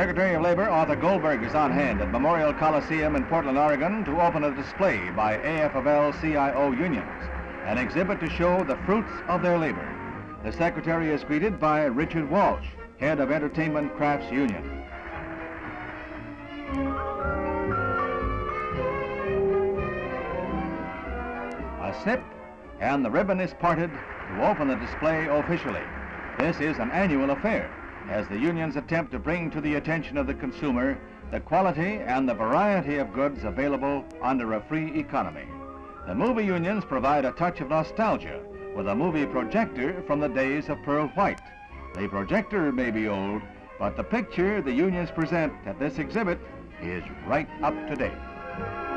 Secretary of Labor Arthur Goldberg is on hand at Memorial Coliseum in Portland, Oregon to open a display by AFL-CIO unions, an exhibit to show the fruits of their labor. The Secretary is greeted by Richard Walsh, head of Entertainment Crafts Union. A snip, and the ribbon is parted to open the display officially. This is an annual affair as the unions attempt to bring to the attention of the consumer the quality and the variety of goods available under a free economy. The movie unions provide a touch of nostalgia with a movie projector from the days of Pearl White. The projector may be old, but the picture the unions present at this exhibit is right up to date.